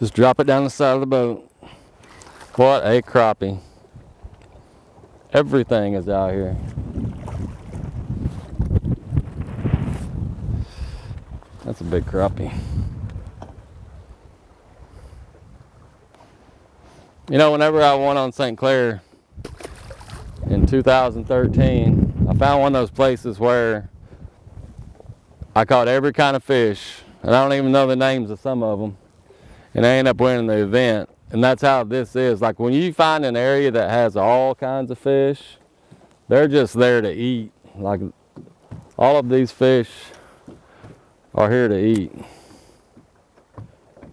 Just drop it down the side of the boat. What a crappie. Everything is out here. That's a big crappie. You know, whenever I went on St. Clair in 2013, I found one of those places where I caught every kind of fish. And I don't even know the names of some of them. And I end up winning the event. And that's how this is. Like when you find an area that has all kinds of fish, they're just there to eat. Like all of these fish are here to eat.